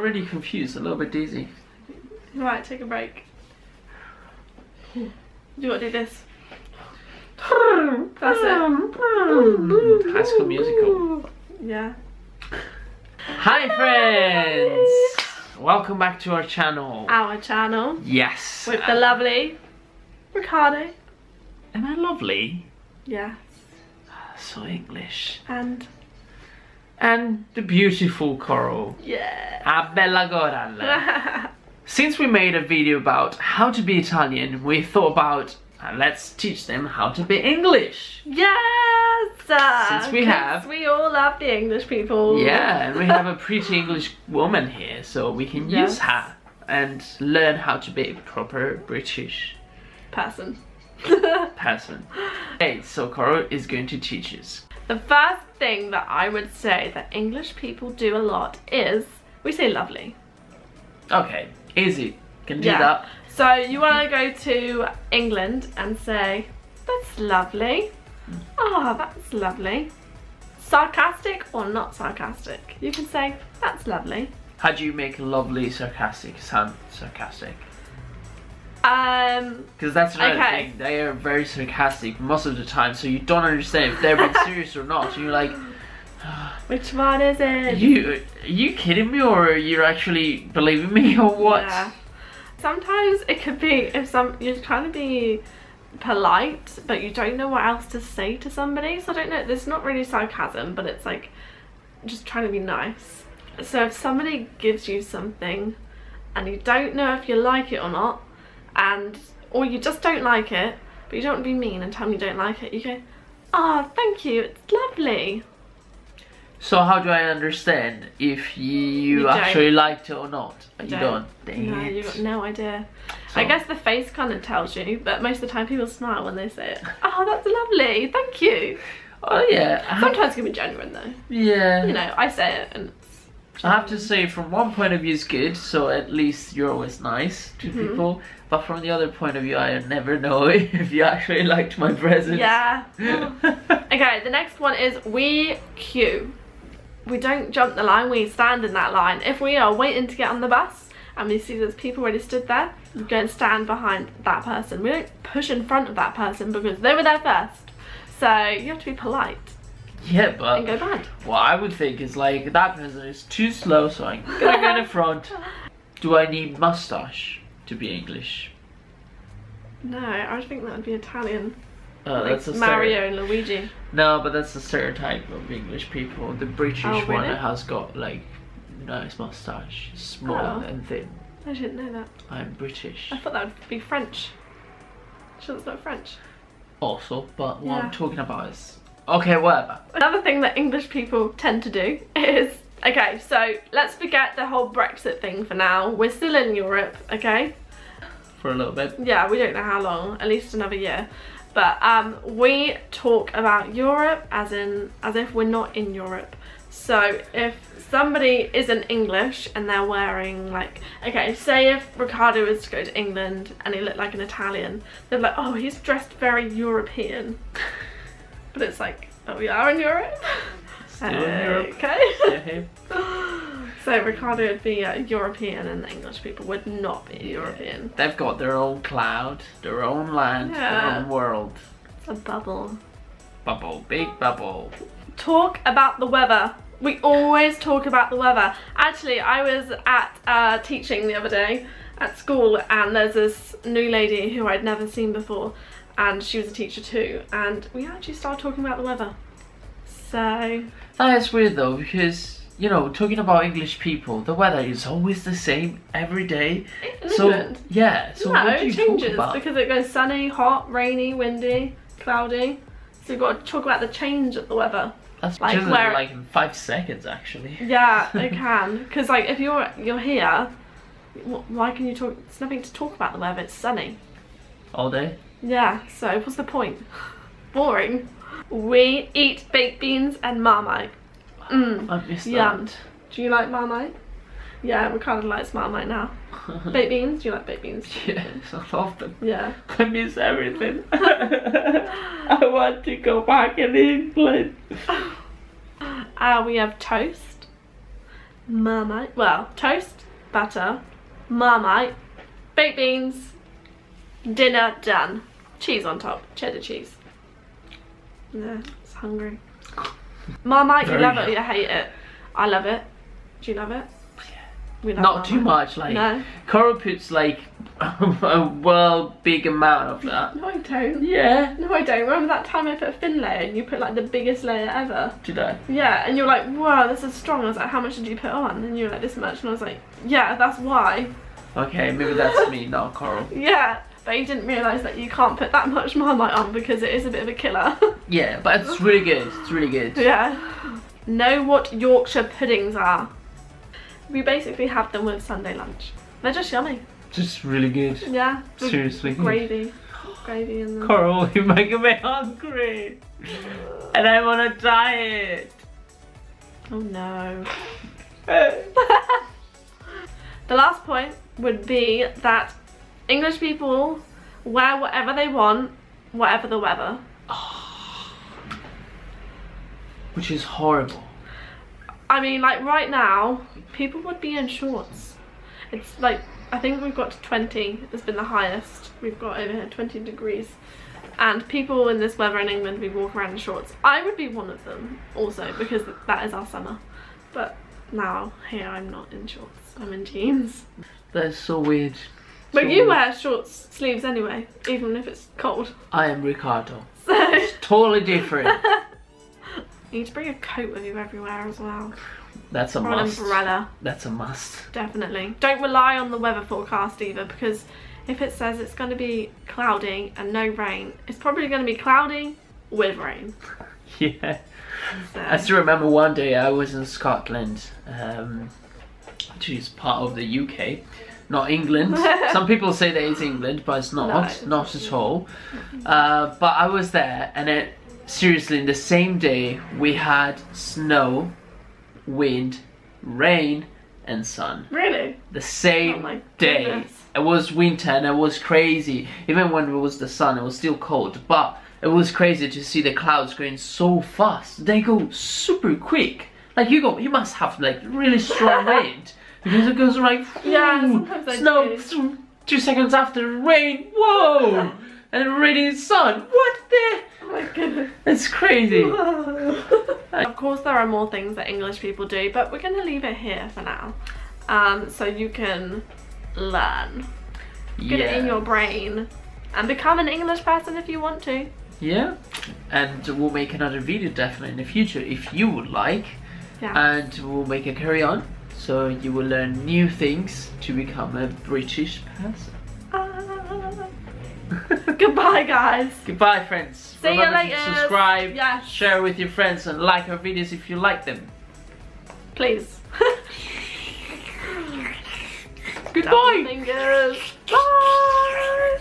Already confused, a little bit dizzy. Right, take a break. Do you want to do this? That's it. High School Musical. Yeah. Hi friends! Welcome back to our channel. Our channel Yes. with the lovely Riccardo. Am I lovely? Yes. So English. And And the beautiful Coral. yeah. A bella coralla. Since we made a video about how to be Italian, we thought about uh, let's teach them how to be English. yes. uh, Since we have- we all love the English people. Yeah, and we have a pretty English woman here, so we can Yes. use her and learn how to be a proper British Person. person. Okay, so Coral is going to teach us. The first thing that I would say that English people do a lot is we say lovely. Okay, easy. Can do Yeah. that. So you want to go to England and say, that's lovely. Oh, that's lovely. Sarcastic or not sarcastic? You can say, that's lovely. How do you make lovely sarcastic sound sarcastic? Um, Because that's another Okay. thing. They are very sarcastic most of the time, so you don't understand if they're being serious or not. So you're like, which one is it? you, are you kidding me, or are you're actually believing me, or what? Yeah. Sometimes it could be if some you're trying to be polite, but you don't know what else to say to somebody. So I don't know. There's not really sarcasm, but it's like just trying to be nice. So if somebody gives you something and you don't know if you like it or not, and or you just don't like it, but you don't want to be mean and tell them you don't like it, you go, "Oh, thank you. It's lovely." So how do I understand if you, You actually liked it or not? You don't. don't. No, it. you got no idea. I guess the face kind of tells you, but most of the time people smile when they say it. Oh, that's lovely, thank you. Oh yeah. Sometimes it can be genuine though. yeah. You know, I say it and I have to say, from one point of view, it's good. So at least you're always nice to Mm-hmm. people. But from the other point of view, I never know if you actually liked my presents. yeah. okay, the next one is we queue. We don't jump the line, we stand in that line. If we are waiting to get on the bus and we see there's people already stood there, we go and stand behind that person. We don't push in front of that person because they were there first. So you have to be polite yeah, but and go bad. what I would think is like that person is too slow, so I'm gonna go in the front. Do I need mustache to be English? No, I think that would be Italian. Uh, like that's a Mario and Luigi. No, but that's a stereotype of English people. The British Oh, one really? has got like nice mustache, small Oh. and thin. I didn't know that. I'm British I thought that would be French. Sure, that's not French. also, but what I'm talking about is okay, whatever. Another thing that English people tend to do is okay. So let's forget the whole Brexit thing for now. We're still in Europe, okay? For a little bit. Yeah, we don't know how long. At least another year. But um, we talk about Europe as in as if we're not in Europe. So if somebody isn't English and they're wearing like okay, say if Riccardo was to go to England and he looked like an Italian, they're like, oh, he's dressed very European. but it's like, oh, we are in Europe. Still in Europe. Okay. Yeah. so Riccardo would be uh, European and the English people would not be European. They've got their own cloud, their own land, Yeah. their own world. It's a bubble. Bubble, big bubble. talk about the weather. We always talk about the weather. Actually, I was at uh, teaching the other day at school and there's this new lady who I'd never seen before and she was a teacher too and we actually started talking about the weather. So, That is weird though, because you know, talking about English people, the weather is always the same every day. in So England. yeah, so no, what do you it changes talk about? because it goes sunny, hot, rainy, windy, cloudy. So you've got to talk about the change of the weather. That's like where- like in five seconds actually. Yeah, it can. Because like if you're you're here, why can you talk? It's nothing to talk about the weather. It's sunny. All day. Yeah. So what's the point? Boring. We eat baked beans and marmite. Mmm. I missed Yum. Do you like marmite? Yeah, we kind Riccardo likes marmite now. Baked beans? Do you like baked beans? yes, I love them. Yeah. I miss everything. I want to go back in England. Uh, we have toast, Marmite. Well, toast, butter, marmite, baked beans, dinner done. Cheese on top, cheddar cheese. Yeah, it's hungry. Marmite, you Very love it or you hate it? I love it. Do you love it? We love Not too much, like No. Coral puts like a well big amount of that. No, I don't. Yeah. No, I don't. Remember that time I put a thin layer and you put like the biggest layer ever? Did I? Yeah, and you're like, wow, this is strong. I was like, how much did you put on? And you were like, this much. And I was like, yeah, that's why. Okay, maybe that's me, not Coral. Yeah, but you didn't realise that you can't put that much Marmite on because it is a bit of a killer. Yeah, but it's really good. It's really good. yeah. Know what Yorkshire puddings are. We basically have them with Sunday lunch. They're just yummy. Just really good. Yeah. Seriously. Gravy. Gravy in them. Coral, you're making me hungry. And I'm on a diet. Oh no. The last point would be that English people wear whatever they want, whatever the weather. Which is horrible. I mean, like right now, people would be in shorts. It's like, I think we've got to 20, it's been the highest. We've got over here 20 degrees. And people in this weather in England, we walk around in shorts. I would be one of them also because that is our summer. But now, here I'm not in shorts, I'm in jeans. That's so weird. But you wear shorts sleeves anyway, even if it's cold. I am Riccardo. So It's totally different. you need to bring a coat with you everywhere as well. That's a Or an must. umbrella, That's a must. definitely. Don't rely on the weather forecast either because if it says it's going to be cloudy and no rain, it's probably going to be cloudy with rain. Yeah. So. I still remember one day I was in Scotland, um, which is part of the UK, not England. Some people say that it's England, but it's not. No, not at all. Uh, but I was there, and it, seriously, in the same day we had snow, wind, rain, and sun. Really? The same Oh day. goodness. It was winter and it was crazy. Even when it was the sun, it was still cold. But it was crazy to see the clouds going so fast. They go super quick. Like you go, you must have like really strong wind because it goes like Yeah, "Ooh, sometimes I snow. do. Two seconds after rain, whoa, and raining sun. What the? Oh my goodness. It's crazy. of course, there are more things that English people do, but we're going to leave it here for now. Um, so you can learn. Get it in your brain and become an English person if you want to. Yeah, and we'll make another video definitely in the future if you would like. Yeah. And we'll make a carry on, so you will learn new things to become a British person. Ah. Goodbye, guys. Goodbye, friends. See you later. subscribe, Yes. share with your friends, and like our videos if you like them. Please. Goodbye. Bye.